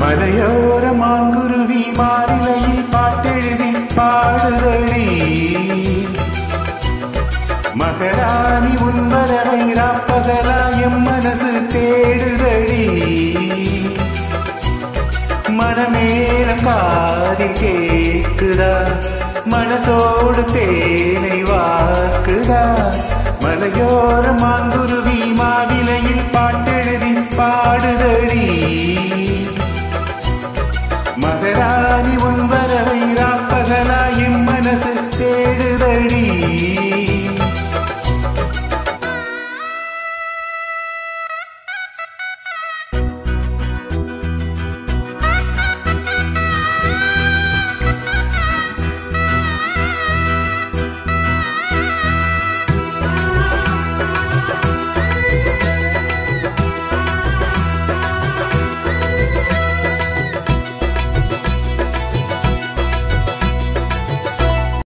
மலையோர மாங்குருவி மாறிலையில் பாட்டெழுதி பாடுதழி மகராணி உன்வரவை ராப்பகலாயம் மனசு தேடுதழி மனமேல காதில் கேட்குதா? மனசோடு தேனை வாக்குதா? மலையோர மாங்குருவி மாவிலையில் பாட்டெழுதி பாடுதடி மதராணி உன் வரவை ராப்பகலாயும் மனசு தேடுதடி.